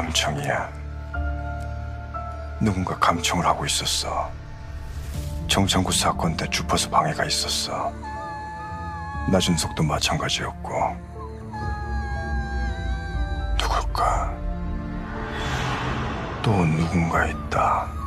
감청이야. 누군가 감청을 하고 있었어. 정창구 사건 때 주파수 방해가 있었어. 나준석도 마찬가지였고. 누굴까? 또 누군가 있다.